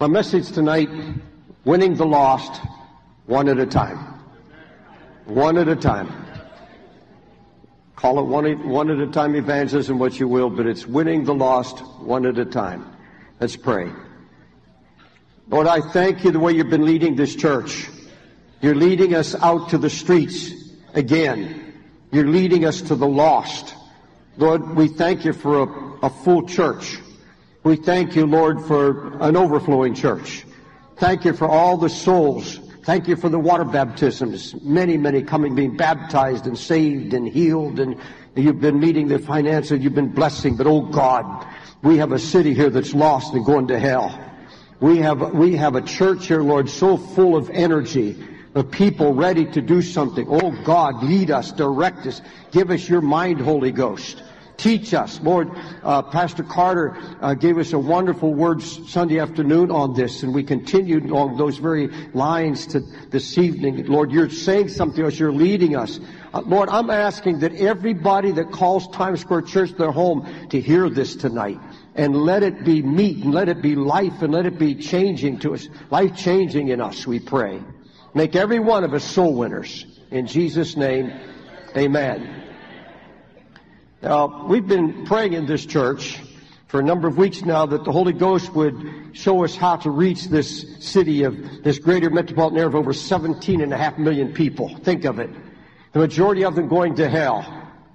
My message tonight, winning the lost one at a time. One at a time. Call it one, one at a time evangelism, what you will, but it's winning the lost one at a time. Let's pray. Lord, I thank you the way you've been leading this church. You're leading us out to the streets again. You're leading us to the lost. Lord, we thank you for a, a full church. We thank you, Lord, for an overflowing church. Thank you for all the souls. Thank you for the water baptisms. Many, many coming, being baptized and saved and healed and you've been meeting the finances, you've been blessing. But oh God, we have a city here that's lost and going to hell. We have, we have a church here, Lord, so full of energy, of people ready to do something. Oh God, lead us, direct us, give us your mind, Holy Ghost. Teach us. Lord, uh, Pastor Carter uh, gave us a wonderful word Sunday afternoon on this, and we continued along those very lines to this evening. Lord, you're saying something to us. You're leading us. Uh, Lord, I'm asking that everybody that calls Times Square Church their home to hear this tonight and let it be meat and let it be life and let it be changing to us, life changing in us, we pray. Make every one of us soul winners. In Jesus' name, amen. Now, we've been praying in this church for a number of weeks now that the Holy Ghost would show us how to reach this city of this greater metropolitan area of over 17 and a half million people. Think of it. The majority of them going to hell.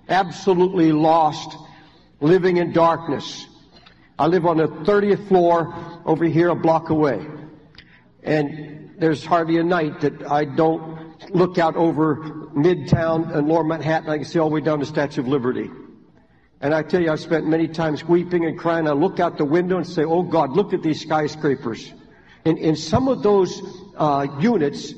Absolutely lost, living in darkness. I live on the 30th floor over here a block away. And there's hardly a night that I don't look out over Midtown and Lower Manhattan. I can see all the way down to Statue of Liberty. And I tell you, I've spent many times weeping and crying. I look out the window and say, Oh God, look at these skyscrapers. In, in some of those uh, units,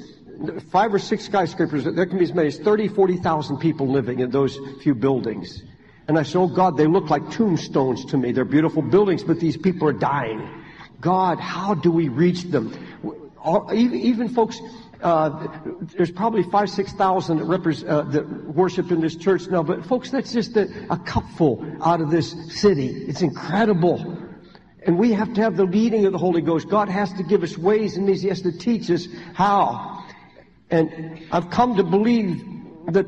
five or six skyscrapers, there can be as many as 30, 40,000 people living in those few buildings. And I say, Oh God, they look like tombstones to me. They're beautiful buildings, but these people are dying. God, how do we reach them? Even folks uh, there's probably five, six thousand that, repres- uh, that worship in this church now, but folks, that's just a, a cupful out of this city. It's incredible. And we have to have the leading of the Holy Ghost. God has to give us ways and means He has to teach us how. And I've come to believe that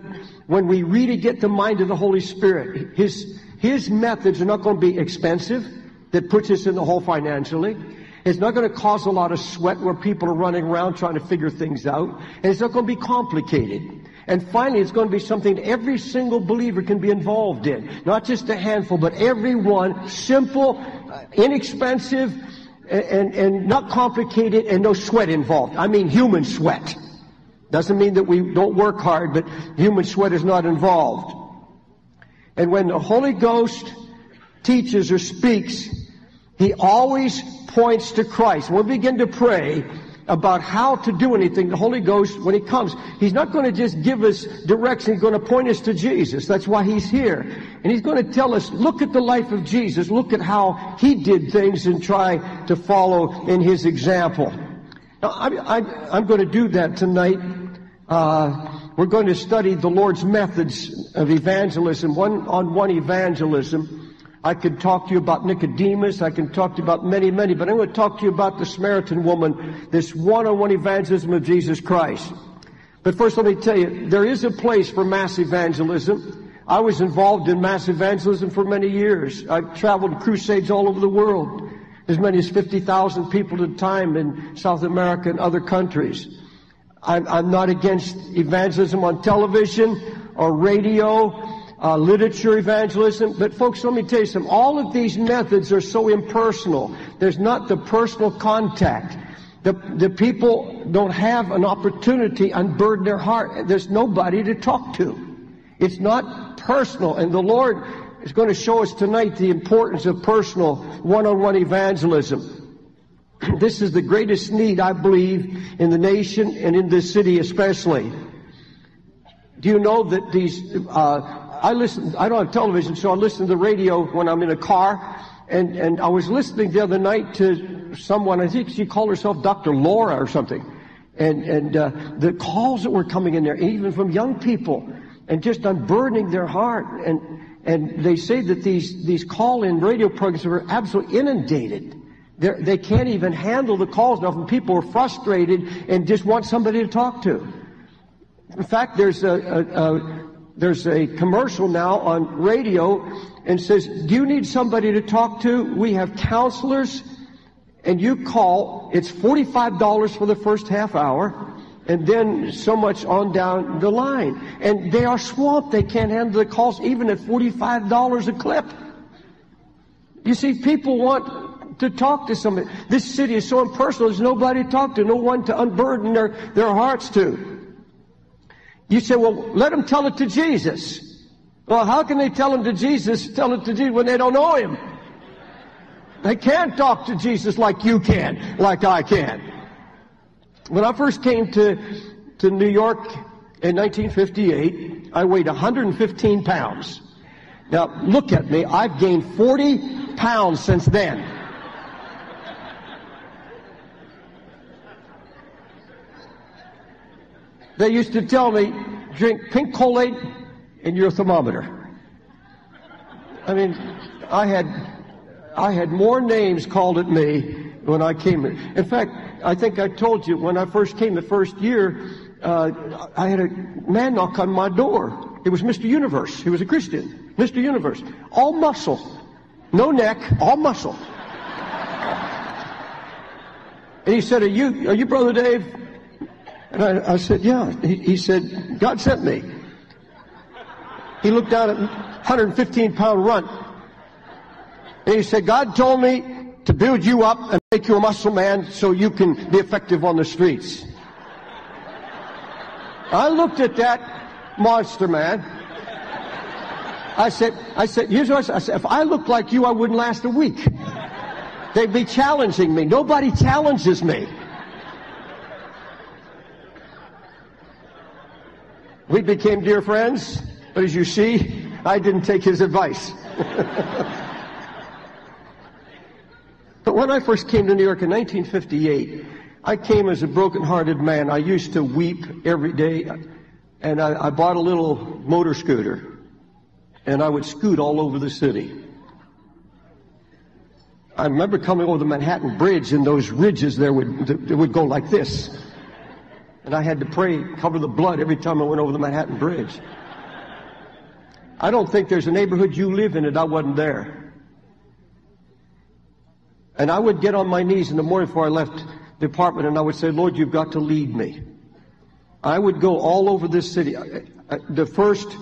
when we really get the mind of the Holy Spirit, His, His methods are not going to be expensive, that puts us in the hole financially. It's not going to cause a lot of sweat where people are running around trying to figure things out. And it's not going to be complicated. And finally, it's going to be something every single believer can be involved in. Not just a handful, but everyone. Simple, uh, inexpensive, and, and, and not complicated, and no sweat involved. I mean human sweat. Doesn't mean that we don't work hard, but human sweat is not involved. And when the Holy Ghost teaches or speaks, He always points to Christ. We'll begin to pray about how to do anything. The Holy Ghost, when He comes, He's not going to just give us direction. He's going to point us to Jesus. That's why He's here. And He's going to tell us, look at the life of Jesus. Look at how He did things and try to follow in His example. Now, I, am going to do that tonight. Uh, we're going to study the Lord's methods of evangelism, one on one evangelism. I could talk to you about Nicodemus. I can talk to you about many, many, but I'm going to talk to you about the Samaritan woman, this one-on-one evangelism of Jesus Christ. But first let me tell you, there is a place for mass evangelism. I was involved in mass evangelism for many years. I've traveled crusades all over the world. As many as 50,000 people at a time in South America and other countries. I'm, I'm not against evangelism on television or radio uh, literature evangelism. But folks, let me tell you something. All of these methods are so impersonal. There's not the personal contact. The, the people don't have an opportunity to unburden their heart. There's nobody to talk to. It's not personal. And the Lord is going to show us tonight the importance of personal one-on-one evangelism. This is the greatest need, I believe, in the nation and in this city especially. Do you know that these uh, I listen, I don't have television, so I listen to the radio when I'm in a car. And, and I was listening the other night to someone, I think she called herself Dr. Laura or something. And, and uh, the calls that were coming in there, even from young people, and just unburdening their heart. And, and they say that these, these call-in radio programs were absolutely inundated. They're, they can not even handle the calls enough, and people are frustrated and just want somebody to talk to. In fact, there's a, a, a there's a commercial now on radio and says, "Do you need somebody to talk to? We have counselors." And you call, it's $45 for the first half hour, and then so much on down the line. And they are swamped. They can't handle the calls even at $45 a clip. You see, people want to talk to somebody. This city is so impersonal, there's nobody to talk to, no one to unburden their, their hearts to. You say, well, let them tell it to Jesus. Well, how can they tell him to Jesus, tell it to Jesus when they don't know him? They can't talk to Jesus like you can, like I can. When I first came to, to New York in 1958, I weighed 115 pounds. Now, look at me. I've gained 40 pounds since then. They used to tell me, drink pink Kool-Aid in your thermometer. I mean, I had, I had more names called at me when I came. In fact, I think I told you when I first came the first year, uh, I had a man knock on my door. It was Mr. Universe. He was a Christian. Mr. Universe. All muscle. No neck, all muscle. And he said, are you, are you Brother Dave? And I, I said, yeah. He, he said, God sent me. He looked down at 115 pound runt. And he said, God told me to build you up and make you a muscle man so you can be effective on the streets. I looked at that monster man. I said, I said, here's what I said. I said, if I looked like you, I wouldn't last a week. They'd be challenging me. Nobody challenges me. We became dear friends, but as you see, I didn't take his advice. but when I first came to New York in 1958, I came as a broken-hearted man. I used to weep every day, and I, I bought a little motor scooter, and I would scoot all over the city. I remember coming over the Manhattan Bridge, and those ridges there would, would go like this. And I had to pray, cover the blood every time I went over the Manhattan Bridge. I don't think there's a neighborhood you live in that I wasn't there. And I would get on my knees in the morning before I left the apartment and I would say, Lord, you've got to lead me. I would go all over this city. The first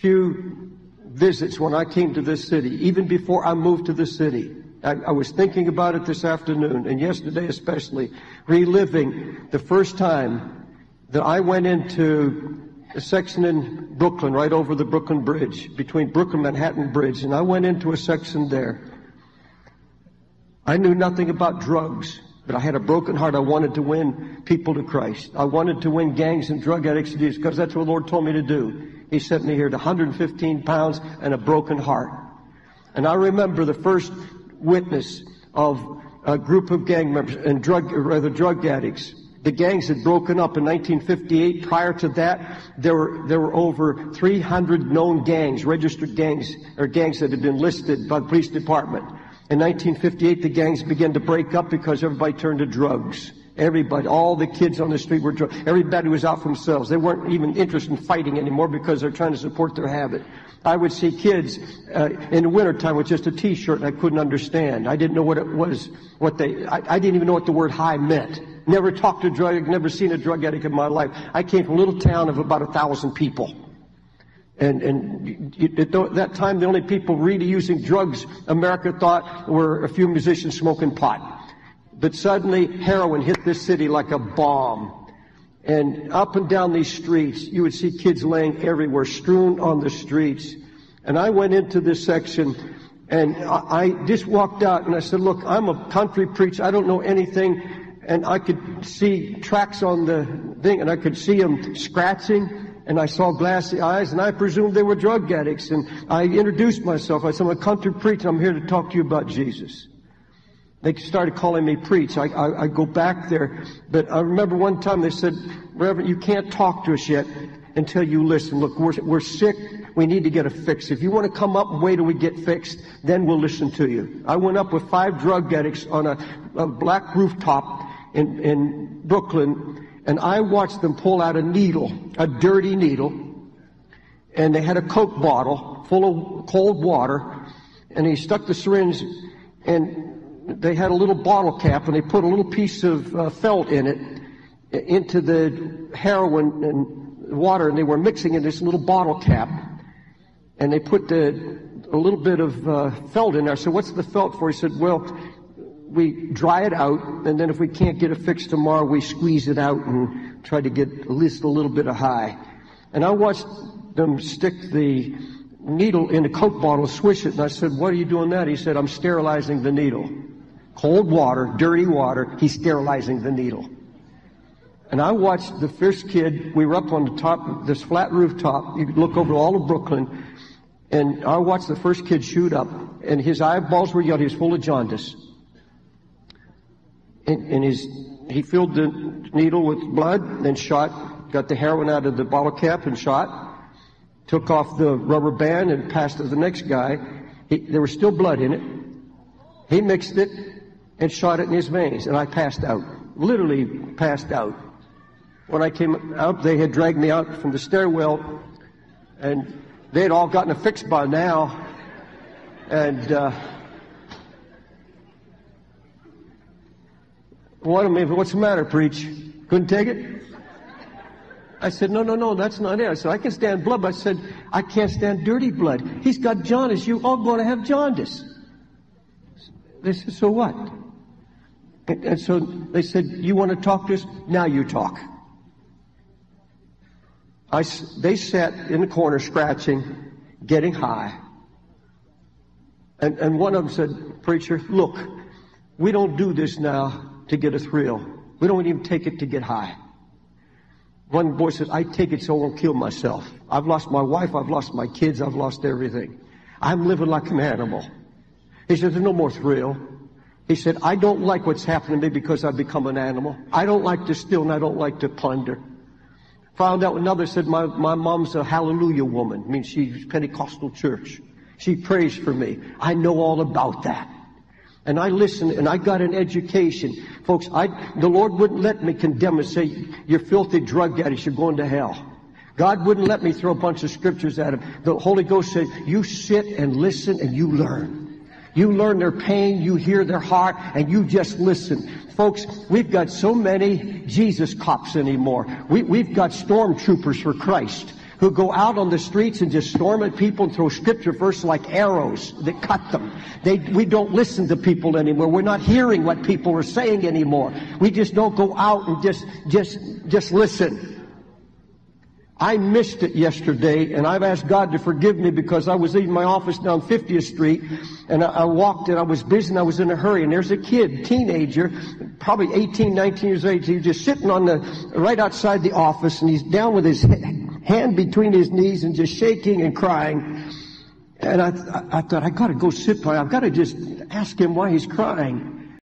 few visits when I came to this city, even before I moved to the city, I, I, was thinking about it this afternoon and yesterday especially, reliving the first time that I went into a section in Brooklyn, right over the Brooklyn Bridge, between Brooklyn and Manhattan Bridge, and I went into a section there. I knew nothing about drugs, but I had a broken heart. I wanted to win people to Christ. I wanted to win gangs and drug addicts to Jesus because that's what the Lord told me to do. He sent me here to 115 pounds and a broken heart. And I remember the first witness of a group of gang members and drug, rather drug addicts. The gangs had broken up in 1958. Prior to that, there were, there were over 300 known gangs, registered gangs, or gangs that had been listed by the police department. In 1958, the gangs began to break up because everybody turned to drugs. Everybody, all the kids on the street were drunk. Everybody was out for themselves. They weren't even interested in fighting anymore because they're trying to support their habit. I would see kids uh, in the wintertime with just a T-shirt and I couldn't understand. I didn't know what it was, what they, I, I didn't even know what the word high meant. Never talked to a drug never seen a drug addict in my life. I came from a little town of about a thousand people. And, and at that time, the only people really using drugs America thought were a few musicians smoking pot. But suddenly heroin hit this city like a bomb. And up and down these streets, you would see kids laying everywhere, strewn on the streets. And I went into this section and I just walked out and I said, look, I'm a country preacher. I don't know anything. And I could see tracks on the thing and I could see them scratching and I saw glassy eyes and I presumed they were drug addicts. And I introduced myself. I said, I'm a country preacher. I'm here to talk to you about Jesus. They started calling me preach. I, I, I, go back there. But I remember one time they said, Reverend, you can't talk to us yet until you listen. Look, we're, we're sick. We need to get a fix. If you want to come up and wait till we get fixed, then we'll listen to you. I went up with five drug addicts on a, a black rooftop in, in Brooklyn, and I watched them pull out a needle, a dirty needle, and they had a Coke bottle full of cold water, and he stuck the syringe, and they had a little bottle cap, and they put a little piece of uh, felt in it into the heroin and water, and they were mixing in this little bottle cap, and they put the, a little bit of uh, felt in there. So what's the felt for? He said, well, we dry it out, and then if we can't get it fixed tomorrow, we squeeze it out and try to get at least a little bit of high. And I watched them stick the needle in a Coke bottle, swish it, and I said, what are you doing that? He said, I'm sterilizing the needle. Cold water, dirty water, he's sterilizing the needle. And I watched the first kid, we were up on the top this flat rooftop, you could look over all of Brooklyn, and I watched the first kid shoot up, and his eyeballs were yellow, he was full of jaundice. And, and his, he filled the needle with blood, then shot, got the heroin out of the bottle cap and shot, took off the rubber band and passed to the next guy. He, there was still blood in it. He mixed it and shot it in his veins, and I passed out. Literally passed out. When I came out, they had dragged me out from the stairwell, and they had all gotten a fix by now. And uh, one of them, what's the matter, preach? Couldn't take it? I said, no, no, no, that's not it. I said, I can stand blood, but I said, I can't stand dirty blood. He's got jaundice. You all going to have jaundice. They said, so what? And, and so they said, you want to talk to us? Now you talk. I, they sat in the corner scratching, getting high. And, and one of them said, Preacher, look, we don't do this now to get a thrill. We don't even take it to get high. One boy said, I take it so I won't kill myself. I've lost my wife, I've lost my kids, I've lost everything. I'm living like an animal. He said, there's no more thrill. He said, I don't like what's happening to me because I've become an animal. I don't like to steal and I don't like to plunder. Found out another said, my, my mom's a hallelujah woman. I mean, she's Pentecostal church. She prays for me. I know all about that. And I listened and I got an education. Folks, I, the Lord wouldn't let me condemn and say, you're filthy drug addicts, you're going to hell. God wouldn't let me throw a bunch of scriptures at him. The Holy Ghost said, you sit and listen and you learn. You learn their pain, you hear their heart, and you just listen. Folks, we've got so many Jesus cops anymore. We, we've got stormtroopers for Christ who go out on the streets and just storm at people and throw scripture verses like arrows that cut them. They, we don't listen to people anymore. We're not hearing what people are saying anymore. We just don't go out and just, just, just listen. I missed it yesterday, and I've asked God to forgive me because I was leaving my office down 50th Street, and I, I, walked and I was busy and I was in a hurry, and there's a kid, teenager, probably 18, 19 years old. He's just sitting on the, right outside the office, and he's down with his hand between his knees and just shaking and crying. And I, I, I thought, I gotta go sit by. I've gotta just ask him why he's crying.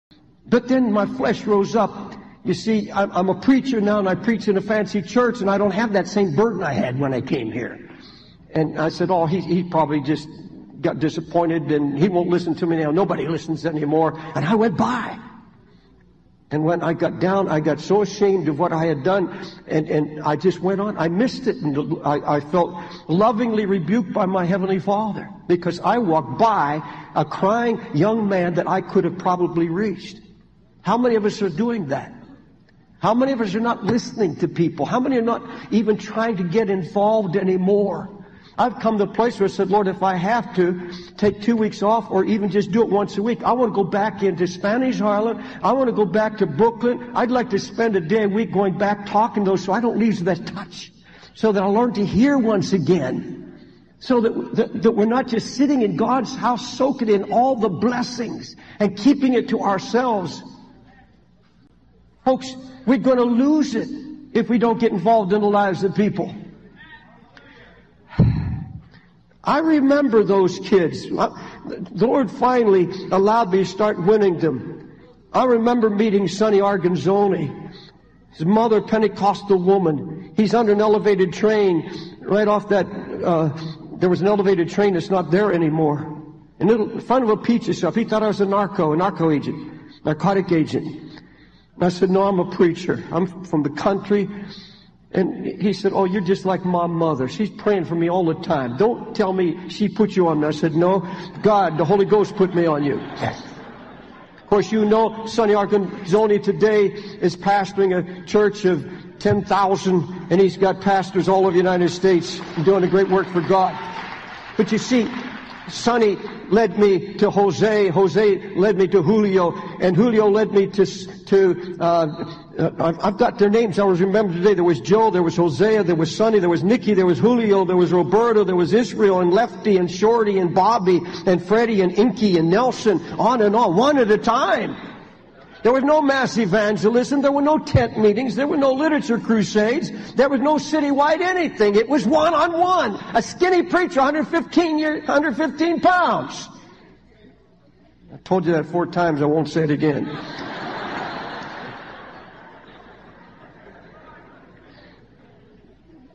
But then my flesh rose up you see, I'm a preacher now and I preach in a fancy church and I don't have that same burden I had when I came here. And I said, oh, he, he probably just got disappointed and he won't listen to me now. Nobody listens anymore. And I went by. And when I got down, I got so ashamed of what I had done, and, and I just went on. I missed it, and I, I felt lovingly rebuked by my Heavenly Father because I walked by a crying young man that I could have probably reached. How many of us are doing that? How many of us are not listening to people? How many are not even trying to get involved anymore? I've come to a place where I said, Lord, if I have to take two weeks off or even just do it once a week, I want to go back into Spanish Harlem. I want to go back to Brooklyn. I'd like to spend a day a week going back talking to those so I don't lose that touch. So that I'll learn to hear once again. So that, that, that we're not just sitting in God's house soaking in all the blessings and keeping it to ourselves. Folks, we're going to lose it if we don't get involved in the lives of people. I remember those kids. The Lord finally allowed me to start winning them. I remember meeting Sonny Arguinzoni. His mother, Pentecostal woman. He's under an elevated train right off that, uh, there was an elevated train that's not there anymore. And in front of a pizza shop, he thought I was a narco, a narco agent, narcotic agent. I said, no, I'm a preacher. I'm from the country. And he said, oh, you're just like my mother. She's praying for me all the time. Don't tell me she put you on me. I said, no, God, the Holy Ghost put me on you. Of course, you know Sonny Arguinzoni today is pastoring a church of 10,000 and he's got pastors all over the United States doing a great work for God. But you see, Sonny led me to Jose. Jose led me to Julio, and Julio led me to to. Uh, uh, I've got their names. I was remember today. There was Joe. There was Hosea. There was Sonny. There was Nicky. There was Julio. There was Roberto. There was Israel and Lefty and Shorty and Bobby and Freddie and Inky and Nelson. On and on, one at a time. There was no mass evangelism. There were no tent meetings. There were no literature crusades. There was no citywide anything. It was one on one. A skinny preacher, 115, year, 115 pounds. I told you that four times. I won't say it again.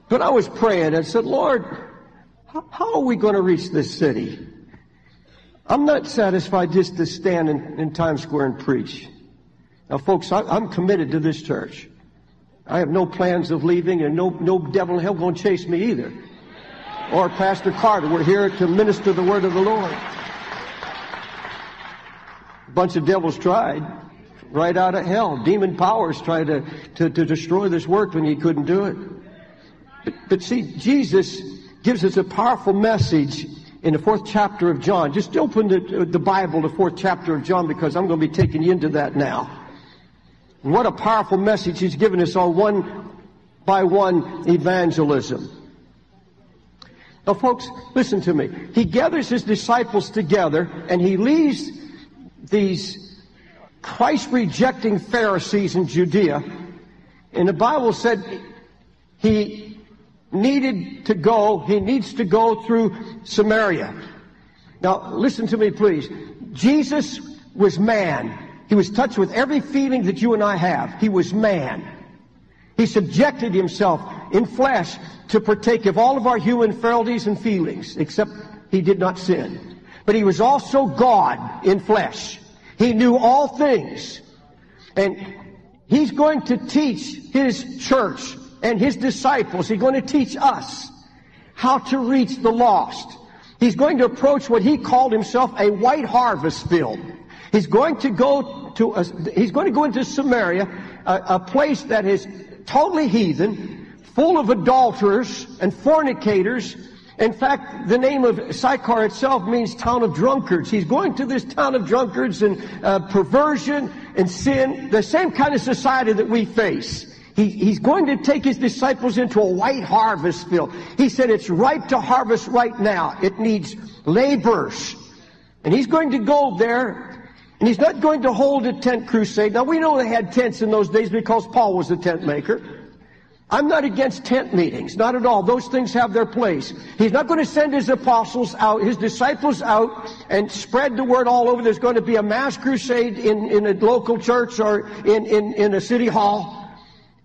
but I was praying and said, Lord, how are we going to reach this city? I'm not satisfied just to stand in, in Times Square and preach. Now, folks, I, am committed to this church. I have no plans of leaving, and no, no devil in hell going to chase me either. Or Pastor Carter. We're here to minister the word of the Lord. A bunch of devils tried right out of hell. Demon powers tried to, to, to destroy this work when he couldn't do it. But, but see, Jesus gives us a powerful message in the fourth chapter of John. Just open the, the Bible, the fourth chapter of John, because I'm going to be taking you into that now. What a powerful message he's given us on one by one evangelism. Now, folks, listen to me. He gathers his disciples together and he leaves these Christ rejecting Pharisees in Judea. And the Bible said he needed to go, he needs to go through Samaria. Now, listen to me, please. Jesus was man. He was touched with every feeling that you and I have. He was man. He subjected himself in flesh to partake of all of our human frailties and feelings, except he did not sin. But he was also God in flesh. He knew all things. And he's going to teach his church and his disciples. He's going to teach us how to reach the lost. He's going to approach what he called himself a white harvest field. He's going to go to a, he's going to go into Samaria, a, a place that is totally heathen, full of adulterers and fornicators. In fact, the name of Sychar itself means town of drunkards. He's going to this town of drunkards and uh, perversion and sin, the same kind of society that we face. He, he's going to take his disciples into a white harvest field. He said it's ripe to harvest right now. It needs laborers. And he's going to go there and he's not going to hold a tent crusade. Now we know they had tents in those days because Paul was a tent maker. I'm not against tent meetings, not at all. Those things have their place. He's not going to send his apostles out, his disciples out, and spread the word all over. There's going to be a mass crusade in, in a local church or in, in, in a city hall.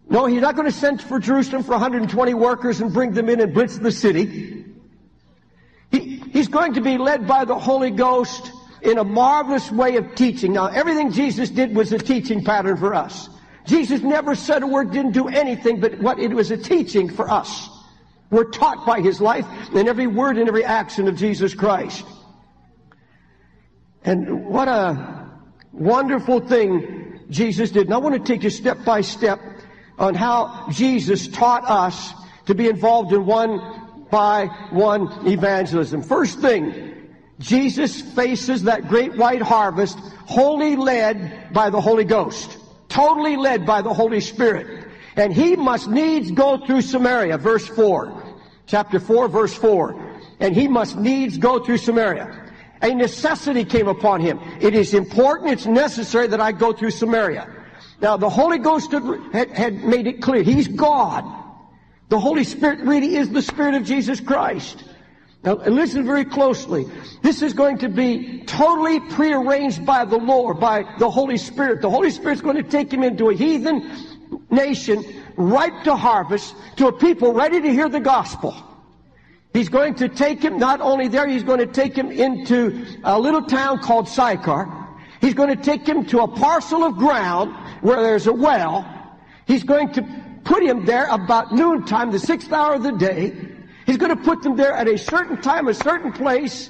No, he's not going to send for Jerusalem for 120 workers and bring them in and blitz the city. He, he's going to be led by the Holy Ghost in a marvelous way of teaching. Now, everything Jesus did was a teaching pattern for us. Jesus never said a word, didn't do anything, but what it was a teaching for us. We're taught by his life and every word and every action of Jesus Christ. And what a wonderful thing Jesus did. And I want to take you step by step on how Jesus taught us to be involved in one by one evangelism. First thing, Jesus faces that great white harvest wholly led by the Holy Ghost. Totally led by the Holy Spirit. And he must needs go through Samaria, verse 4. Chapter 4, verse 4. And he must needs go through Samaria. A necessity came upon him. It is important, it's necessary that I go through Samaria. Now, the Holy Ghost had, had made it clear. He's God. The Holy Spirit really is the Spirit of Jesus Christ. Now, listen very closely. This is going to be totally prearranged by the Lord, by the Holy Spirit. The Holy Spirit's going to take him into a heathen nation ripe to harvest, to a people ready to hear the gospel. He's going to take him, not only there, he's going to take him into a little town called Sychar. He's going to take him to a parcel of ground where there's a well. He's going to put him there about noontime, the sixth hour of the day. He's going to put them there at a certain time, a certain place,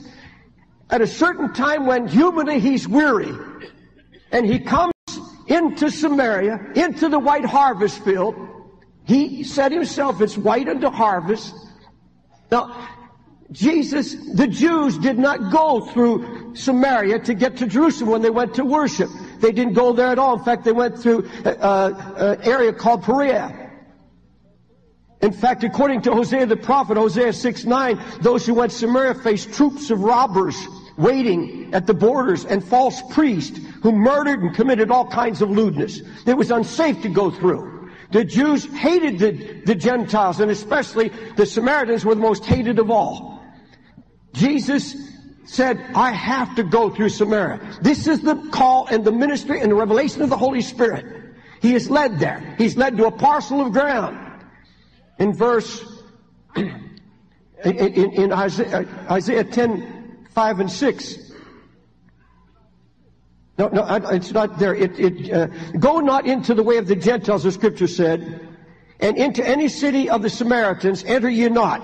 at a certain time when humanly he's weary. And he comes into Samaria, into the white harvest field. He said himself, it's white unto harvest. Now, Jesus, the Jews did not go through Samaria to get to Jerusalem when they went to worship. They didn't go there at all. In fact, they went through an uh, uh, area called Perea. In fact, according to Hosea the prophet, Hosea 6 9, those who went to Samaria faced troops of robbers waiting at the borders and false priests who murdered and committed all kinds of lewdness. It was unsafe to go through. The Jews hated the, the Gentiles, and especially the Samaritans were the most hated of all. Jesus said, I have to go through Samaria. This is the call and the ministry and the revelation of the Holy Spirit. He is led there. He's led to a parcel of ground. In verse, in, in, in Isaiah, Isaiah 10, 5 and 6, no, no, it's not there. It, it, uh, go not into the way of the Gentiles, the scripture said, and into any city of the Samaritans enter ye not,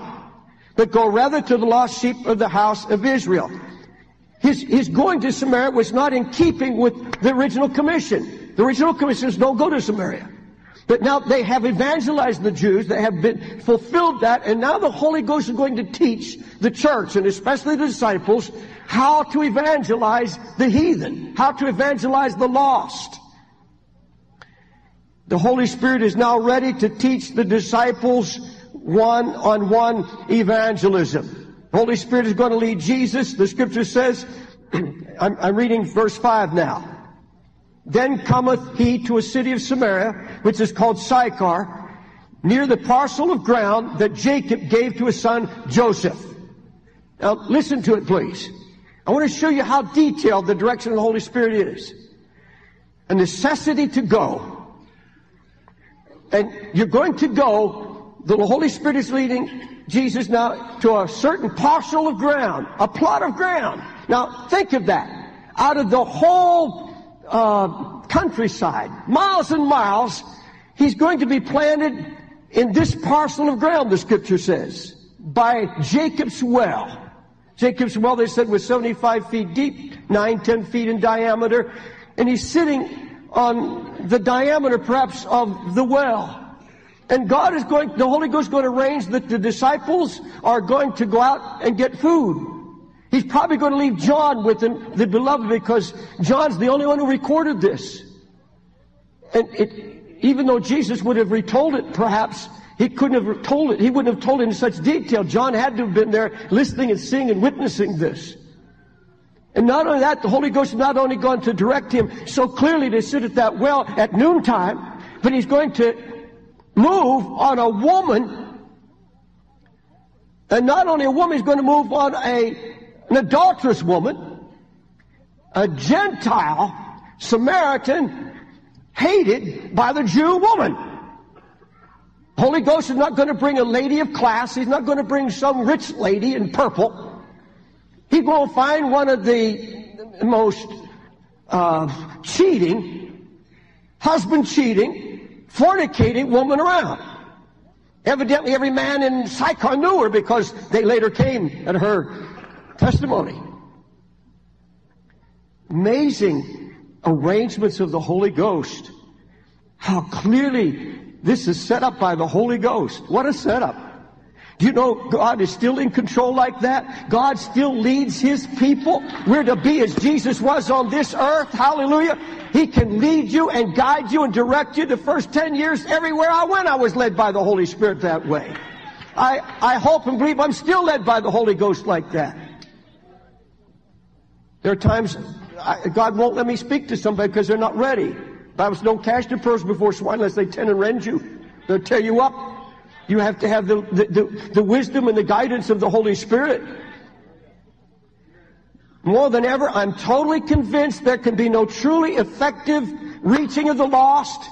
but go rather to the lost sheep of the house of Israel. His, his going to Samaria was not in keeping with the original commission. The original commission is don't go to Samaria. But now they have evangelized the Jews, they have been fulfilled that, and now the Holy Ghost is going to teach the church, and especially the disciples, how to evangelize the heathen, how to evangelize the lost. The Holy Spirit is now ready to teach the disciples one-on-one evangelism. The Holy Spirit is going to lead Jesus. The scripture says, I'm, I'm reading verse 5 now. Then cometh he to a city of Samaria, which is called Sychar, near the parcel of ground that Jacob gave to his son Joseph. Now listen to it, please. I want to show you how detailed the direction of the Holy Spirit is. A necessity to go. And you're going to go, the Holy Spirit is leading Jesus now to a certain parcel of ground, a plot of ground. Now think of that. Out of the whole uh, countryside, miles and miles, he's going to be planted in this parcel of ground, the scripture says, by Jacob's well. Jacob's well, they said, was 75 feet deep, 9, 10 feet in diameter, and he's sitting on the diameter, perhaps, of the well. And God is going, the Holy Ghost is going to arrange that the disciples are going to go out and get food. He's probably going to leave John with him, the beloved, because John's the only one who recorded this. And it, even though Jesus would have retold it, perhaps, he couldn't have told it. He wouldn't have told it in such detail. John had to have been there listening and seeing and witnessing this. And not only that, the Holy Ghost is not only going to direct him so clearly to sit at that well at noontime, but he's going to move on a woman. And not only a woman, he's going to move on a an adulterous woman, a Gentile Samaritan hated by the Jew woman. Holy Ghost is not going to bring a lady of class. He's not going to bring some rich lady in purple. He's going to find one of the most uh, cheating, husband cheating, fornicating woman around. Evidently, every man in Sychar knew her because they later came at her testimony. Amazing arrangements of the Holy Ghost. How clearly this is set up by the Holy Ghost. What a setup. Do you know God is still in control like that? God still leads His people. We're to be as Jesus was on this earth. Hallelujah. He can lead you and guide you and direct you. The first 10 years, everywhere I went, I was led by the Holy Spirit that way. I, I hope and believe I'm still led by the Holy Ghost like that. There are times I, God won't let me speak to somebody because they're not ready. Bible says, don't cast your pearls before swine unless they tend and rend you. They'll tear you up. You have to have the, the, the, the wisdom and the guidance of the Holy Spirit. More than ever, I'm totally convinced there can be no truly effective reaching of the lost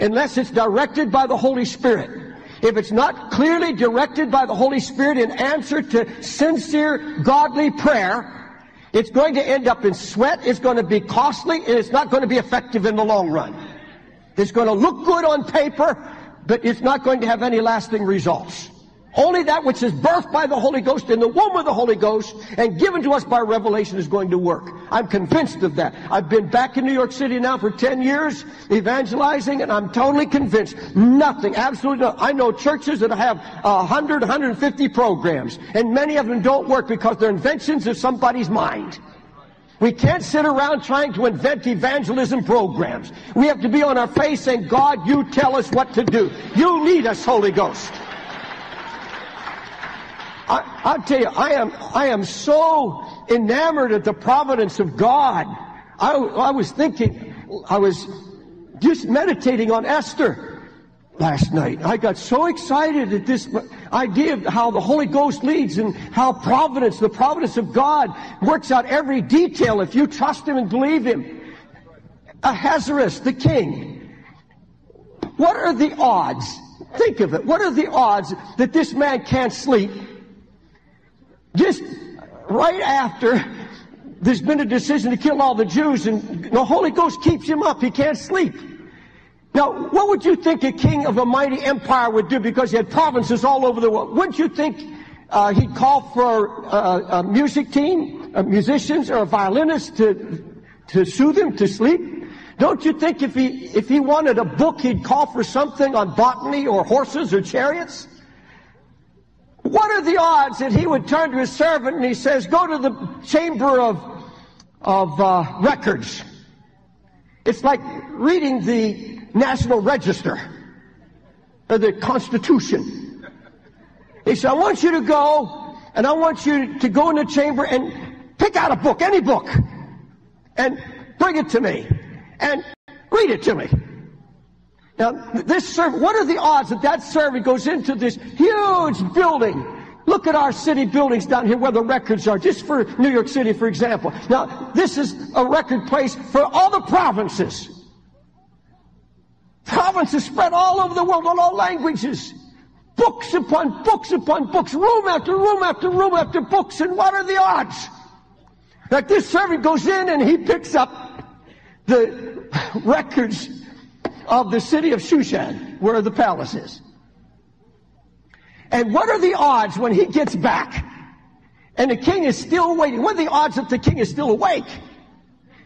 unless it's directed by the Holy Spirit. If it's not clearly directed by the Holy Spirit in answer to sincere, godly prayer, it's going to end up in sweat, it's going to be costly, and it's not going to be effective in the long run. It's going to look good on paper, but it's not going to have any lasting results. Only that which is birthed by the Holy Ghost in the womb of the Holy Ghost and given to us by revelation is going to work. I'm convinced of that. I've been back in New York City now for 10 years evangelizing and I'm totally convinced. Nothing, absolutely nothing. I know churches that have 100, 150 programs and many of them don't work because they're inventions of somebody's mind. We can't sit around trying to invent evangelism programs. We have to be on our face saying, God, you tell us what to do. You lead us, Holy Ghost. I, will tell you, I am, I am so enamored at the providence of God. I, I was thinking, I was just meditating on Esther last night. I got so excited at this idea of how the Holy Ghost leads and how providence, the providence of God works out every detail if you trust Him and believe Him. Ahasuerus, the king. What are the odds? Think of it. What are the odds that this man can't sleep just right after there's been a decision to kill all the Jews and the Holy Ghost keeps him up. He can't sleep. Now, what would you think a king of a mighty empire would do because he had provinces all over the world? Wouldn't you think uh, he'd call for uh, a music team, uh, musicians or a violinist to, to soothe him to sleep? Don't you think if he, if he wanted a book, he'd call for something on botany or horses or chariots? What are the odds that he would turn to his servant and he says, go to the chamber of, of uh, records. It's like reading the National Register or the Constitution. He said, I want you to go and I want you to go in the chamber and pick out a book, any book, and bring it to me and read it to me. Now, this servant, what are the odds that that servant goes into this huge building? Look at our city buildings down here where the records are, just for New York City, for example. Now, this is a record place for all the provinces. Provinces spread all over the world in all languages. Books upon books upon books, room after room after room after books, and what are the odds? That this servant goes in and he picks up the records of the city of Shushan, where the palace is. And what are the odds when he gets back and the king is still waiting? What are the odds that the king is still awake?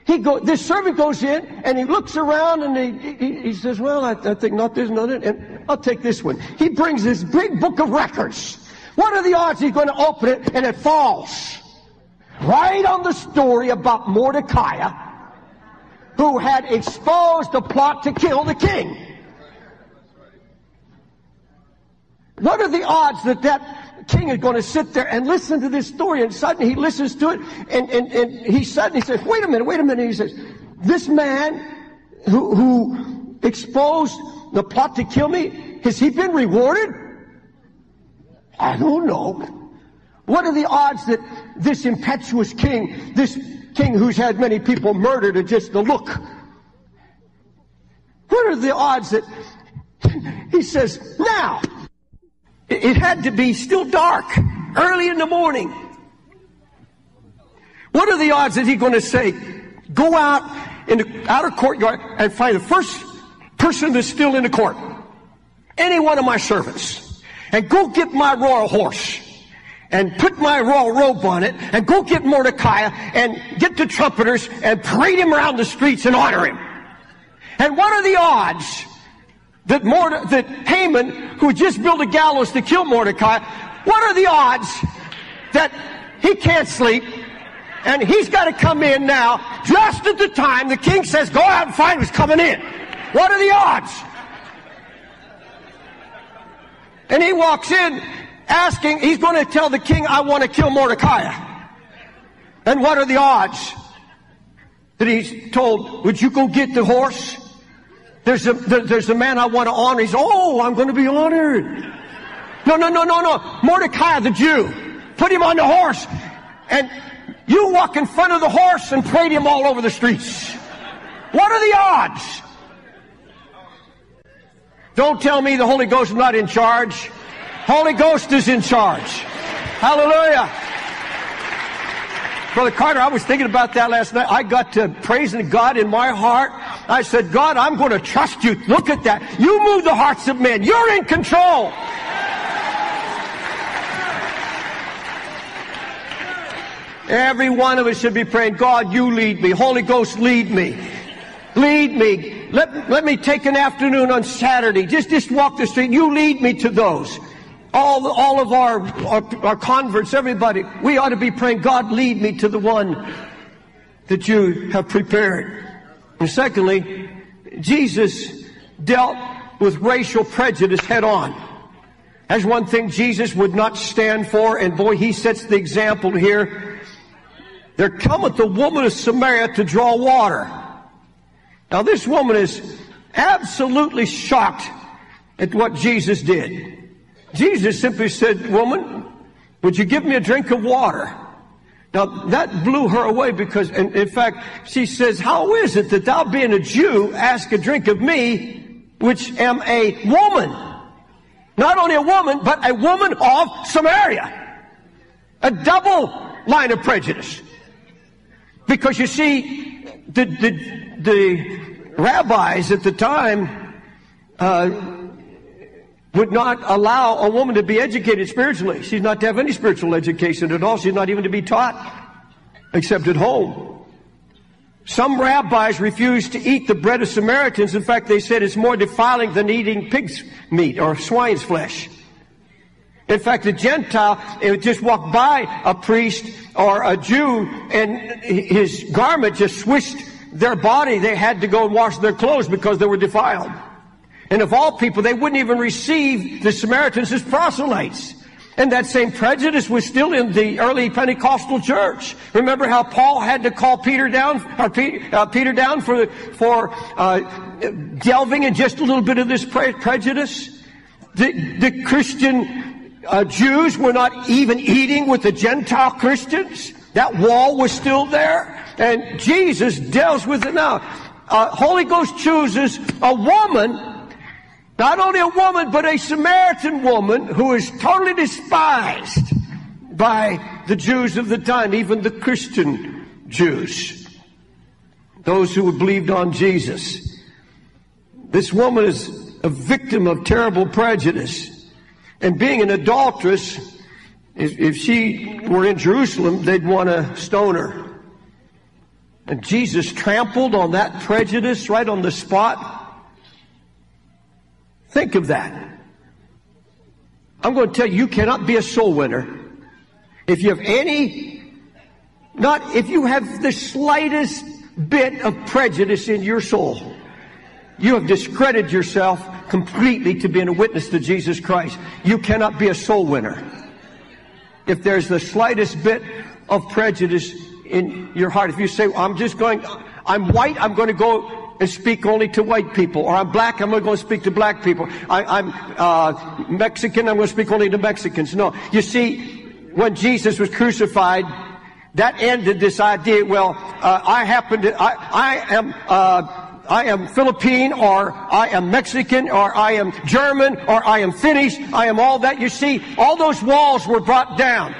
He go, this servant goes in and he looks around and he, he, he says, well, I, I, think not this, not it, and I'll take this one. He brings this big book of records. What are the odds he's going to open it and it falls? Right on the story about Mordecai who had exposed the plot to kill the king. What are the odds that that king is going to sit there and listen to this story and suddenly he listens to it and, and, and he suddenly says, wait a minute, wait a minute. He says, this man who, who exposed the plot to kill me, has he been rewarded? I don't know. What are the odds that this impetuous king, this king who's had many people murdered at just the look. What are the odds that he says, now, it had to be still dark, early in the morning. What are the odds that he's going to say, go out in the outer courtyard and find the first person that's still in the court, any one of my servants, and go get my royal horse and put my royal robe on it and go get Mordecai and get the trumpeters and parade him around the streets and honor him. And what are the odds that, Morde- that Haman, who just built a gallows to kill Mordecai, what are the odds that he can't sleep and he's got to come in now just at the time the king says, go out and find who's coming in. What are the odds? And he walks in asking, he's going to tell the king, I want to kill Mordecai. And what are the odds that he's told, would you go get the horse? There's a, there's a man I want to honor. He's, oh, I'm going to be honored. No, no, no, no, no. Mordecai the Jew. Put him on the horse. And you walk in front of the horse and parade him all over the streets. What are the odds? Don't tell me the Holy Ghost is not in charge. Holy Ghost is in charge. Hallelujah. Brother Carter, I was thinking about that last night. I got to praising God in my heart. I said, God, I'm going to trust you. Look at that. You move the hearts of men. You're in control. Every one of us should be praying, God, you lead me. Holy Ghost, lead me. Lead me. Let, let me take an afternoon on Saturday. Just, just walk the street. You lead me to those. All, all of our, our, our converts, everybody, we ought to be praying, God, lead me to the one that you have prepared. And secondly, Jesus dealt with racial prejudice head on. That's one thing Jesus would not stand for, and boy, he sets the example here. There cometh a woman of Samaria to draw water. Now this woman is absolutely shocked at what Jesus did. Jesus simply said, woman, would you give me a drink of water? Now that blew her away because, in, in fact, she says, how is it that thou being a Jew ask a drink of me, which am a woman? Not only a woman, but a woman of Samaria. A double line of prejudice. Because you see, the, the, the rabbis at the time uh, would not allow a woman to be educated spiritually. She's not to have any spiritual education at all. She's not even to be taught, except at home. Some rabbis refused to eat the bread of Samaritans. In fact, they said it's more defiling than eating pig's meat or swine's flesh. In fact, a Gentile would just walk by a priest or a Jew and his garment just swished their body. They had to go and wash their clothes because they were defiled. And of all people, they wouldn't even receive the Samaritans as proselytes. And that same prejudice was still in the early Pentecostal church. Remember how Paul had to call Peter down, or uh, Peter down for for uh, delving in just a little bit of this pre- prejudice. The, the Christian uh, Jews were not even eating with the Gentile Christians. That wall was still there, and Jesus deals with it now. Uh, Holy Ghost chooses a woman not only a woman, but a Samaritan woman who is totally despised by the Jews of the time, even the Christian Jews, those who believed on Jesus. This woman is a victim of terrible prejudice. And being an adulteress, if, she were in Jerusalem, they'd want to stone her. And Jesus trampled on that prejudice right on the spot. Think of that. I'm going to tell you, you cannot be a soul winner if you have any, not if you have the slightest bit of prejudice in your soul. You have discredited yourself completely to being a witness to Jesus Christ. You cannot be a soul winner. If there's the slightest bit of prejudice in your heart, if you say, I'm just going, I'm white, I'm going to go speak only to white people. Or I'm black, I'm going to speak to black people. I, am uh, Mexican, I'm going to speak only to Mexicans. No. You see, when Jesus was crucified, that ended this idea, well, uh, I happen to, I, I am, uh, I am Philippine or I am Mexican or I am German or I am Finnish. I am all that. You see, all those walls were brought down.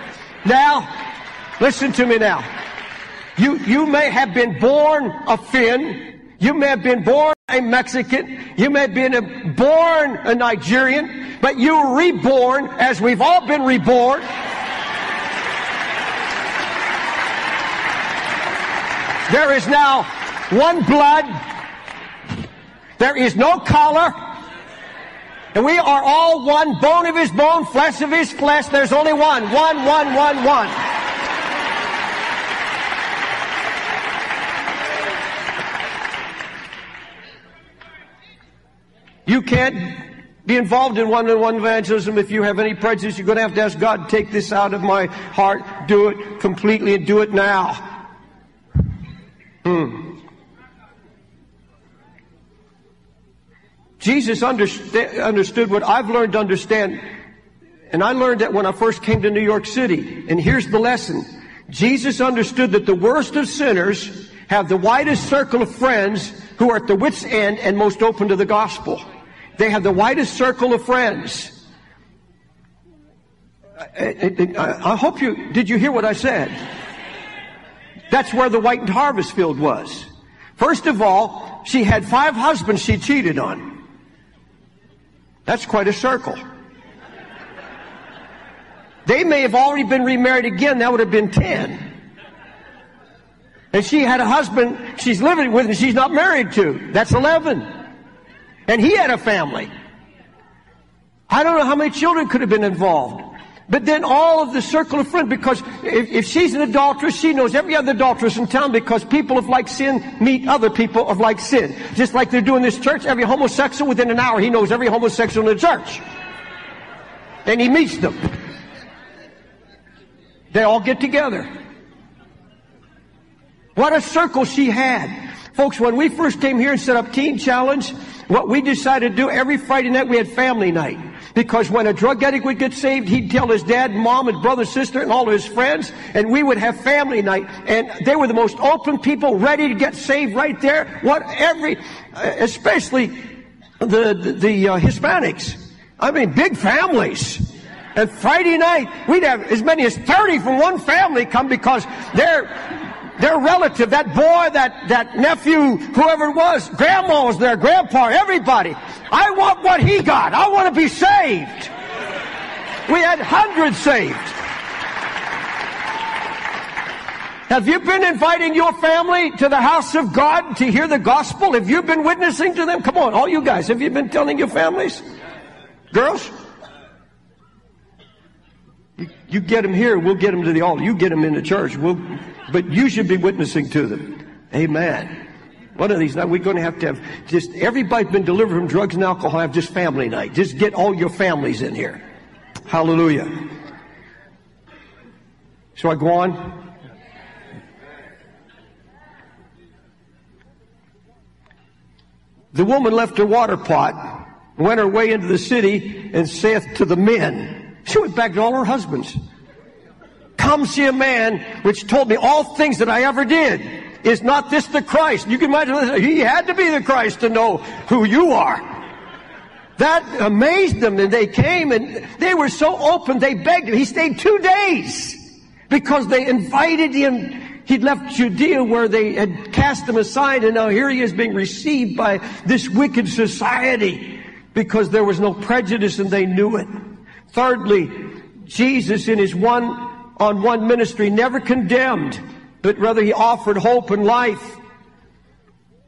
Now, listen to me now. You, you may have been born a Finn you may have been born a Mexican. You may have been a, born a Nigerian, but you were reborn as we've all been reborn. There is now one blood. There is no color. And we are all one bone of his bone, flesh of his flesh. There's only one. One, one, one, one. You can't be involved in one-on-one evangelism if you have any prejudice. You're going to have to ask God, take this out of my heart, do it completely, and do it now. Hmm. Jesus understood what I've learned to understand, and I learned that when I first came to New York City. And here's the lesson. Jesus understood that the worst of sinners have the widest circle of friends who are at the wit's end and most open to the gospel. They have the widest circle of friends. I, I, I hope you, did you hear what I said? That's where the whitened harvest field was. First of all, she had five husbands she cheated on. That's quite a circle. They may have already been remarried again. That would have been ten. And she had a husband she's living with and she's not married to. That's 11. And he had a family. I don't know how many children could have been involved. But then all of the circle of friends, because if, if, she's an adulteress, she knows every other adulteress in town because people of like sin meet other people of like sin. Just like they're doing this church, every homosexual within an hour, he knows every homosexual in the church. And he meets them. They all get together. What a circle she had. Folks, when we first came here and set up Teen Challenge, what we decided to do every Friday night, we had family night. Because when a drug addict would get saved, he'd tell his dad, mom, and brother, sister, and all of his friends, and we would have family night. And they were the most open people, ready to get saved right there. What every, especially the the, the uh, Hispanics. I mean, big families. And Friday night, we'd have as many as 30 from one family come because they're their relative, that boy, that, that nephew, whoever it was, grandma was there, grandpa, everybody. I want what he got. I want to be saved. We had hundreds saved. Have you been inviting your family to the house of God to hear the gospel? Have you been witnessing to them? Come on, all you guys, have you been telling your families? Girls? You, you get them here, we'll get them to the altar. You get them in the church. We'll, but you should be witnessing to them. Amen. One of these nights, we're going to have to have just everybody's been delivered from drugs and alcohol. Have just family night. Just get all your families in here. Hallelujah. Shall I go on? The woman left her water pot, went her way into the city, and saith to the men, she went back to all her husbands. Come see a man which told me all things that I ever did. Is not this the Christ? You can imagine he had to be the Christ to know who you are. That amazed them and they came and they were so open they begged him. He stayed two days because they invited him. He'd left Judea where they had cast him aside and now here he is being received by this wicked society because there was no prejudice and they knew it. Thirdly, Jesus in his one on one ministry never condemned, but rather he offered hope and life.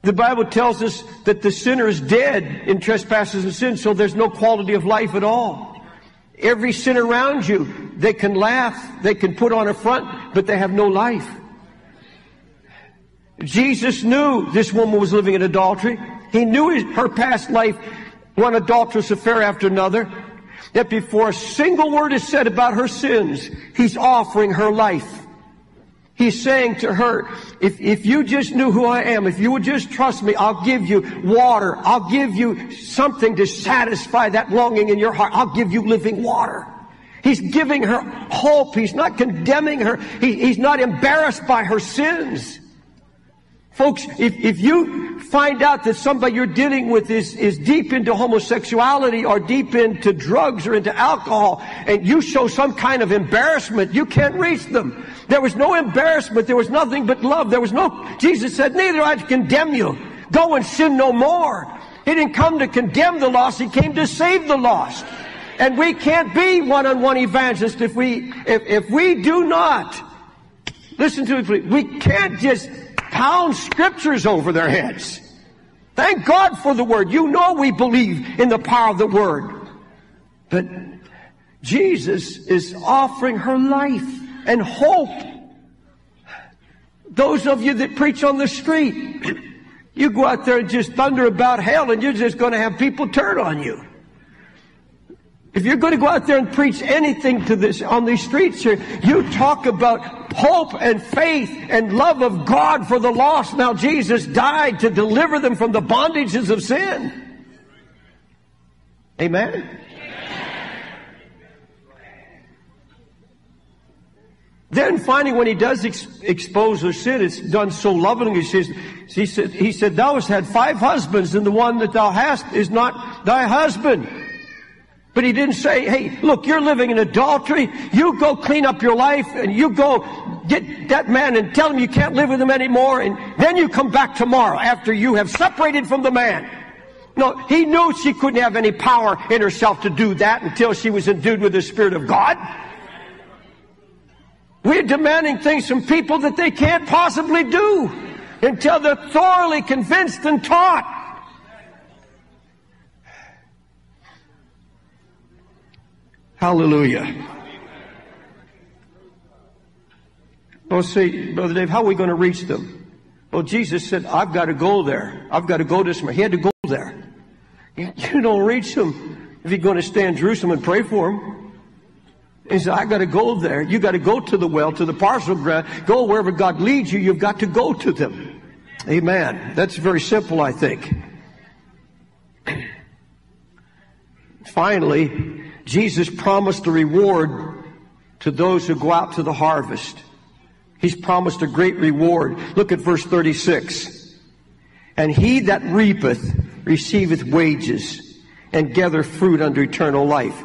The Bible tells us that the sinner is dead in trespasses and sins, so there's no quality of life at all. Every sin around you, they can laugh, they can put on a front, but they have no life. Jesus knew this woman was living in adultery. He knew his, her past life, one adulterous affair after another that before a single word is said about her sins, he's offering her life. He's saying to her, if, if you just knew who I am, if you would just trust me, I'll give you water. I'll give you something to satisfy that longing in your heart. I'll give you living water. He's giving her hope. He's not condemning her. He, he's not embarrassed by her sins. Folks, if, if you find out that somebody you're dealing with is, is deep into homosexuality or deep into drugs or into alcohol, and you show some kind of embarrassment, you can't reach them. There was no embarrassment. There was nothing but love. There was no, Jesus said, neither I condemn you. Go and sin no more. He didn't come to condemn the lost. He came to save the lost. And we can't be one-on-one evangelists if we, if, if we do not, listen to me please, we can't just pound scriptures over their heads. Thank God for the Word. You know we believe in the power of the Word. But Jesus is offering her life and hope. Those of you that preach on the street, you go out there and just thunder about hell and you're just going to have people turn on you. If you're going to go out there and preach anything to this on these streets here, you talk about hope and faith and love of God for the lost. Now Jesus died to deliver them from the bondages of sin. Amen. Then finally, when he does ex- expose her sin, it's done so lovingly. He says, he said, he said, thou hast had five husbands and the one that thou hast is not thy husband. But he didn't say, hey, look, you're living in adultery. You go clean up your life and you go get that man and tell him you can't live with him anymore. And then you come back tomorrow after you have separated from the man. No, he knew she couldn't have any power in herself to do that until she was endued with the Spirit of God. We're demanding things from people that they can't possibly do until they're thoroughly convinced and taught. Hallelujah. Oh, see, Brother Dave, how are we going to reach them? Well, Jesus said, I've got to go there. I've got to go this way. He had to go there. You don't reach them if you're going to stay in Jerusalem and pray for them. He said, I got to go there. You've got to go to the well, to the parcel ground. Go wherever God leads you. You've got to go to them. Amen. That's very simple, I think. Finally, Jesus promised a reward to those who go out to the harvest. He's promised a great reward. Look at verse 36. And he that reapeth receiveth wages and gather fruit unto eternal life.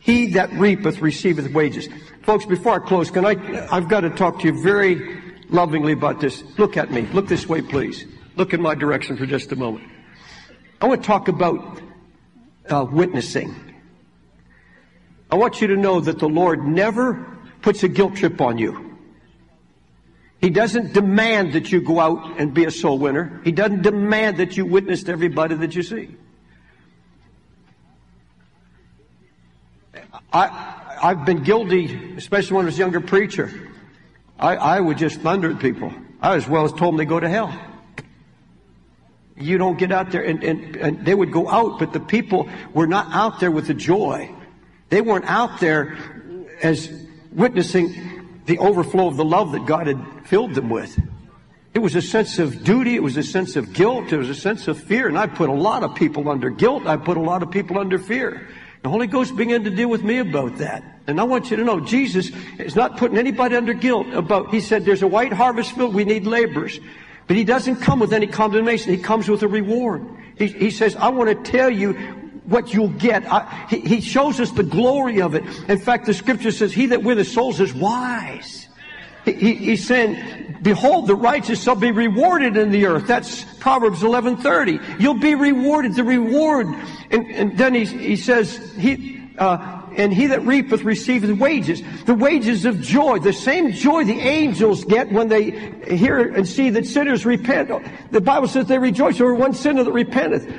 He that reapeth receiveth wages. Folks, before I close, can I, I've got to talk to you very lovingly about this. Look at me. Look this way, please. Look in my direction for just a moment. I want to talk about uh, witnessing. I want you to know that the Lord never puts a guilt trip on you. He doesn't demand that you go out and be a soul winner. He doesn't demand that you witness to everybody that you see. I, I've been guilty, especially when I was a younger preacher. I, I would just thunder at people. I as well as told them they go to hell. You don't get out there, and, and, and they would go out, but the people were not out there with the joy. They weren't out there as witnessing the overflow of the love that God had filled them with. It was a sense of duty. It was a sense of guilt. It was a sense of fear. And I put a lot of people under guilt. I put a lot of people under fear. The Holy Ghost began to deal with me about that. And I want you to know, Jesus is not putting anybody under guilt about, He said, there's a white harvest field, we need laborers. But He doesn't come with any condemnation. He comes with a reward. He, he says, I want to tell you what you'll get. I, he, he shows us the glory of it. In fact, the scripture says, he that winneth souls is wise. He, he's saying, behold, the righteous shall be rewarded in the earth. That's Proverbs 11.30. You'll be rewarded, the reward. And, and then he, he says, he, uh, and he that reapeth receiveth wages. The wages of joy, the same joy the angels get when they hear and see that sinners repent. The Bible says they rejoice over one sinner that repenteth.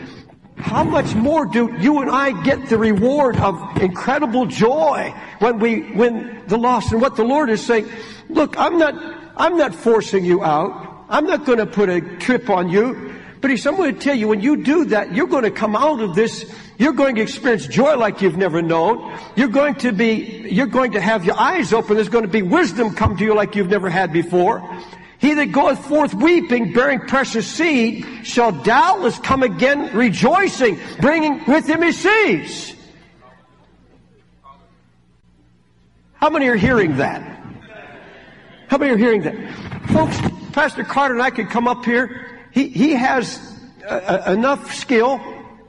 How much more do you and I get the reward of incredible joy when we win the lost? And what the Lord is saying, look, I'm not, I'm not forcing you out. I'm not going to put a trip on you. But he's, I'm going to tell you, when you do that, you're going to come out of this, you're going to experience joy like you've never known. You're going to be, you're going to have your eyes open. There's going to be wisdom come to you like you've never had before. He that goeth forth weeping, bearing precious seed, shall doubtless come again rejoicing, bringing with him his seeds. How many are hearing that? How many are hearing that? Folks, Pastor Carter and I could come up here. He, he has uh, enough skill,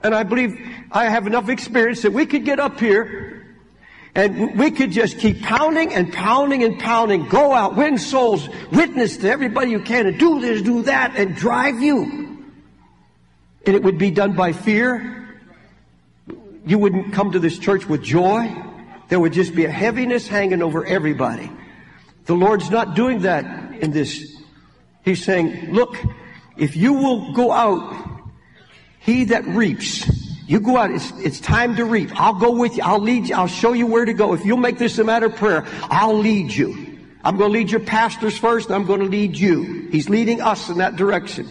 and I believe I have enough experience that we could get up here and we could just keep pounding and pounding and pounding. Go out, win souls, witness to everybody you can, and do this, do that, and drive you. And it would be done by fear. You wouldn't come to this church with joy. There would just be a heaviness hanging over everybody. The Lord's not doing that in this. He's saying, look, if you will go out, he that reaps, you go out. It's, it's time to reap. I'll go with you. I'll lead you. I'll show you where to go. If you'll make this a matter of prayer, I'll lead you. I'm going to lead your pastors first. I'm going to lead you. He's leading us in that direction.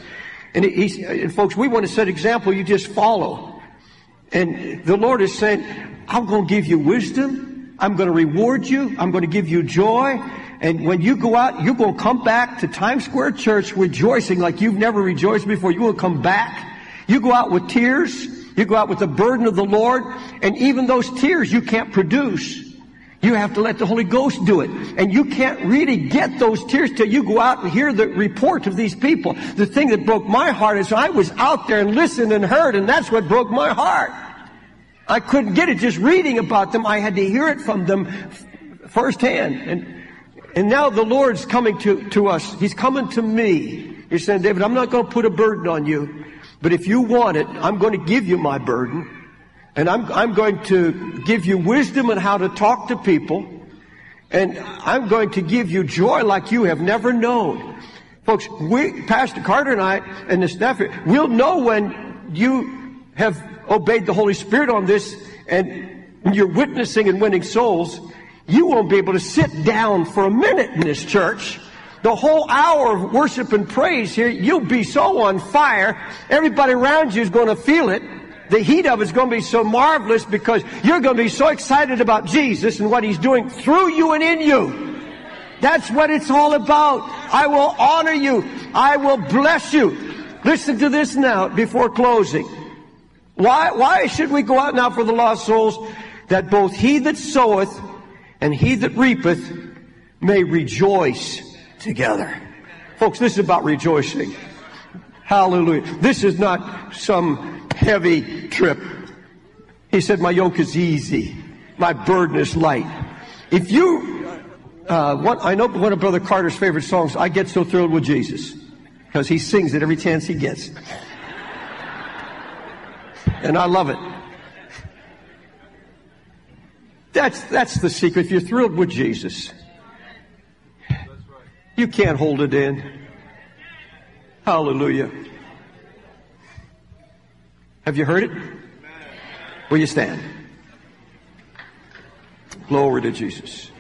And, he's, and folks, we want to set example. You just follow. And the Lord is saying, I'm going to give you wisdom. I'm going to reward you. I'm going to give you joy. And when you go out, you're going to come back to Times Square Church rejoicing like you've never rejoiced before. You will come back. You go out with tears. You go out with the burden of the Lord, and even those tears you can't produce. You have to let the Holy Ghost do it. And you can't really get those tears till you go out and hear the report of these people. The thing that broke my heart is I was out there and listened and heard, and that's what broke my heart. I couldn't get it just reading about them. I had to hear it from them firsthand. And, and now the Lord's coming to, to us. He's coming to me. He's saying, David, I'm not going to put a burden on you, but if you want it, I'm going to give you my burden. And I'm, I'm going to give you wisdom on how to talk to people. And I'm going to give you joy like you have never known. Folks, we, Pastor Carter and I and the staff here, we'll know when you have obeyed the Holy Spirit on this and you're witnessing and winning souls. You won't be able to sit down for a minute in this church. The whole hour of worship and praise here, you'll be so on fire. Everybody around you is going to feel it the heat of it's going to be so marvelous because you're going to be so excited about Jesus and what He's doing through you and in you. That's what it's all about. I will honor you. I will bless you. Listen to this now before closing. Why, why should we go out now for the lost souls? That both he that soweth and he that reapeth may rejoice together. Folks, this is about rejoicing. Hallelujah. This is not some heavy trip. He said, My yoke is easy, my burden is light. If you, uh, one, I know one of Brother Carter's favorite songs, I Get So Thrilled with Jesus, because he sings it every chance he gets. And I love it. That's, that's the secret. If you're thrilled with Jesus, you can't hold it in. Hallelujah. Have you heard it? Will you stand? Glory to Jesus.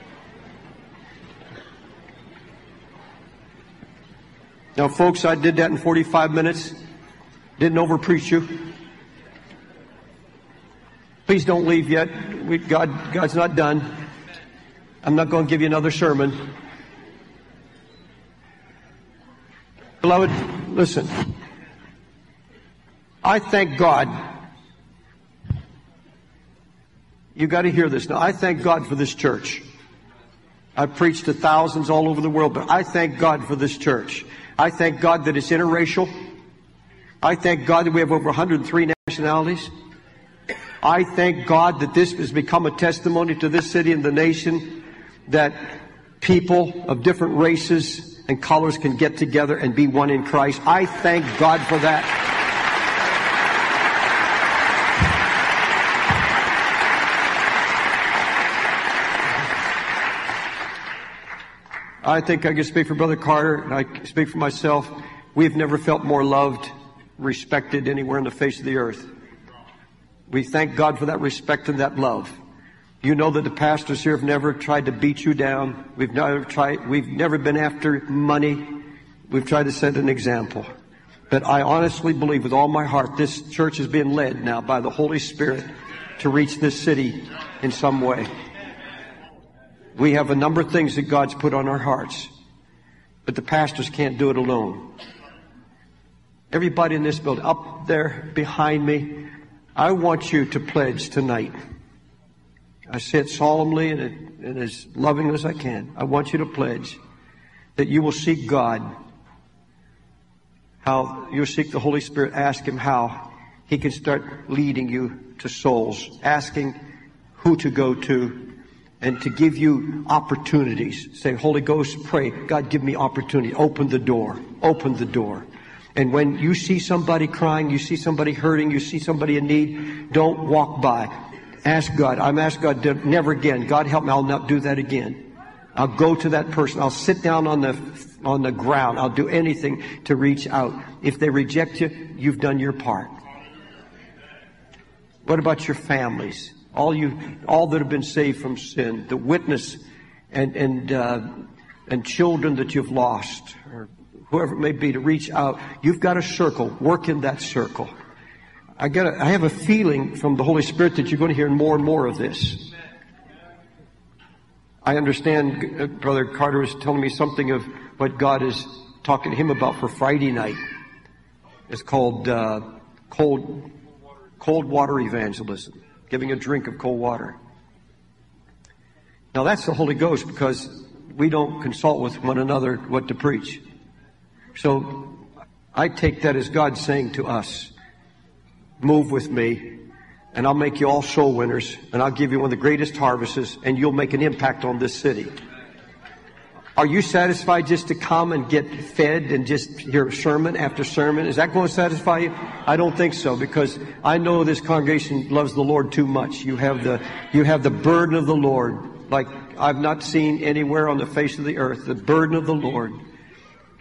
Now, folks, I did that in 45 minutes. Didn't overpreach you. Please don't leave yet. We, God, God's not done. I'm not going to give you another sermon. Beloved, listen. I thank God. You got to hear this now. I thank God for this church. I've preached to thousands all over the world, but I thank God for this church. I thank God that it's interracial. I thank God that we have over 103 nationalities. I thank God that this has become a testimony to this city and the nation that people of different races and colors can get together and be one in Christ. I thank God for that. I think I can speak for Brother Carter, and I speak for myself. We've never felt more loved, respected anywhere on the face of the earth. We thank God for that respect and that love. You know that the pastors here have never tried to beat you down. We've never tried, we've never been after money. We've tried to set an example. But I honestly believe with all my heart this church is being led now by the Holy Spirit to reach this city in some way. We have a number of things that God's put on our hearts, but the pastors can't do it alone. Everybody in this building, up there behind me, I want you to pledge tonight. I say it solemnly and, and as loving as I can. I want you to pledge that you will seek God. How you'll seek the Holy Spirit. Ask Him how He can start leading you to souls. Asking who to go to and to give you opportunities. Say, Holy Ghost, pray, God, give me opportunity. Open the door. Open the door. And when you see somebody crying, you see somebody hurting, you see somebody in need, don't walk by. Ask God. I'm asking God to never again. God help me. I'll not do that again. I'll go to that person. I'll sit down on the, on the ground. I'll do anything to reach out. If they reject you, you've done your part. What about your families? all you, all that have been saved from sin, the witness and, and, uh, and children that you've lost, or whoever it may be, to reach out. You've got a circle. Work in that circle. I got I have a feeling from the Holy Spirit that you're going to hear more and more of this. I understand uh, Brother Carter was telling me something of what God is talking to him about for Friday night. It's called uh, cold cold water evangelism giving a drink of cold water. Now that's the Holy Ghost because we don't consult with one another what to preach. So I take that as God saying to us, move with me and I'll make you all soul winners and I'll give you one of the greatest harvests and you'll make an impact on this city. Are you satisfied just to come and get fed and just hear sermon after sermon? Is that going to satisfy you? I don't think so because I know this congregation loves the Lord too much. You have the, you have the burden of the Lord like I've not seen anywhere on the face of the earth. The burden of the Lord.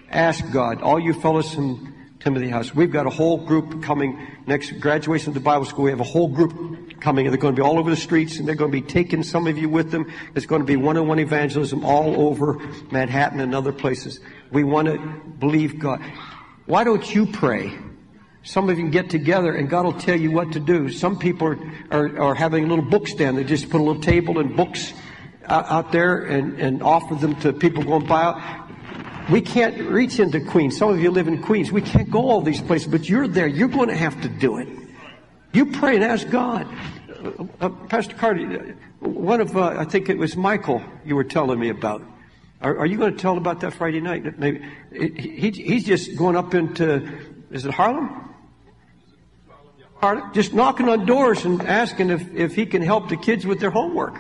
Ask God, all you fellows from Timothy House. We've got a whole group coming next graduation of the Bible school. We have a whole group coming and they're going to be all over the streets and they're going to be taking some of you with them. It's going to be one-on-one evangelism all over Manhattan and other places. We want to believe God. Why don't you pray? Some of you can get together and God will tell you what to do. Some people are, are, are having a little book stand. They just put a little table and books out, out there and, and offer them to people going by. We can't reach into Queens. Some of you live in Queens. We can't go all these places, but you're there. You're going to have to do it. You pray and ask God. Uh, uh, Pastor Carter, one of, uh, I think it was Michael you were telling me about. Are, are you going to tell about that Friday night? Maybe he, he's just going up into, is it Harlem? Harlem? Just knocking on doors and asking if, if he can help the kids with their homework.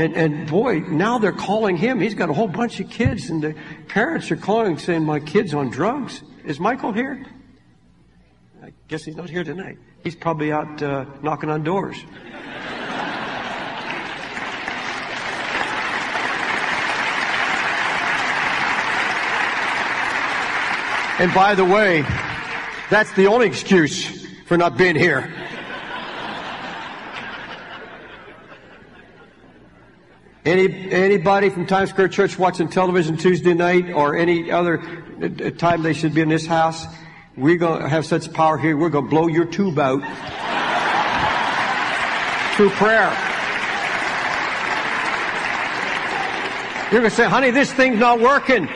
And, and boy, now they're calling him. He's got a whole bunch of kids, and the parents are calling saying, My kid's on drugs. Is Michael here? I guess he's not here tonight. He's probably out uh, knocking on doors. And by the way, that's the only excuse for not being here. Any, anybody from Times Square Church watching television Tuesday night or any other uh, uh, time they should be in this house, we're going to have such power here, we're going to blow your tube out through prayer. You're going to say, honey, this thing's not working.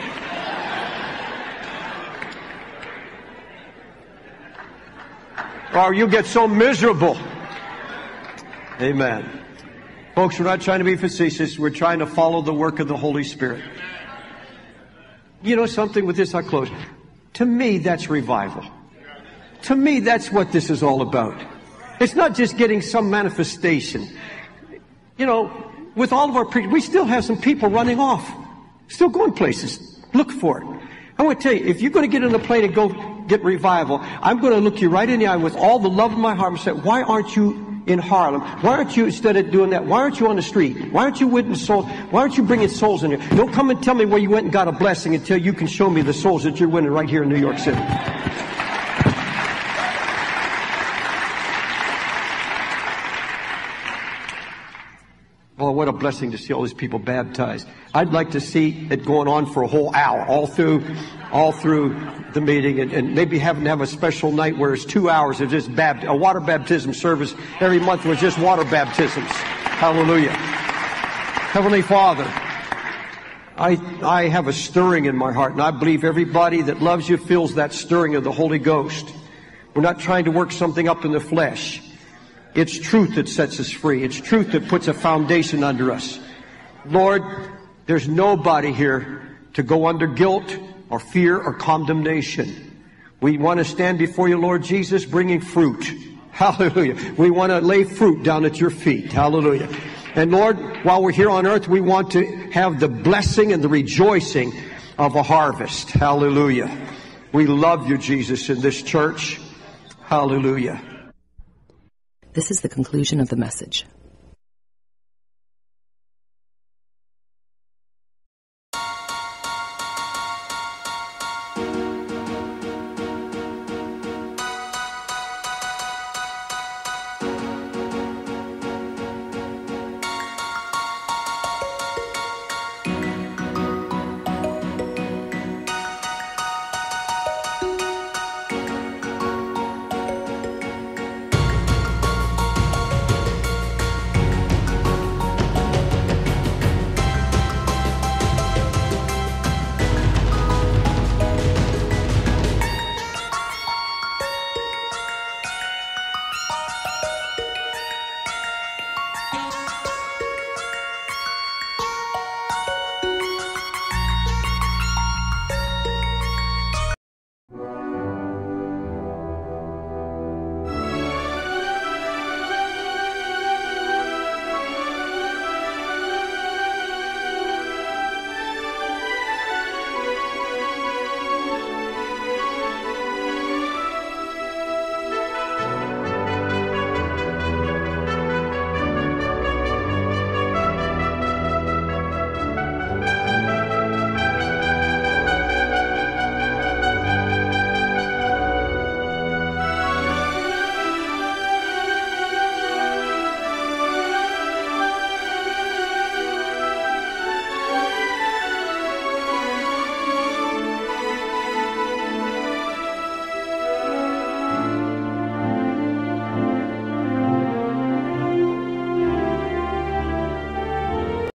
Or you get so miserable. Amen. Folks, we're not trying to be facetious. We're trying to follow the work of the Holy Spirit. You know something with this, I close. To me, that's revival. To me, that's what this is all about. It's not just getting some manifestation. You know, with all of our pre- we still have some people running off, still going places. Look for it. I want to tell you, if you're going to get on a plane and go get revival, I'm going to look you right in the eye with all the love of my heart and say, why aren't you in Harlem. Why aren't you, instead of doing that, why aren't you on the street? Why aren't you winning souls? Why aren't you bringing souls in here? Don't come and tell me where you went and got a blessing until you can show me the souls that you're winning right here in New York City. Oh, what a blessing to see all these people baptized. I'd like to see it going on for a whole hour, all through, all through the meeting, and, and maybe having to have a special night where it's two hours of just bapt- a water baptism service every month was just water baptisms. Hallelujah. Heavenly Father, I, I have a stirring in my heart, and I believe everybody that loves you feels that stirring of the Holy Ghost. We're not trying to work something up in the flesh. It's truth that sets us free. It's truth that puts a foundation under us. Lord, there's nobody here to go under guilt or fear or condemnation. We want to stand before you, Lord Jesus, bringing fruit. Hallelujah. We want to lay fruit down at your feet. Hallelujah. And Lord, while we're here on earth, we want to have the blessing and the rejoicing of a harvest. Hallelujah. We love you, Jesus, in this church. Hallelujah. This is the conclusion of the message.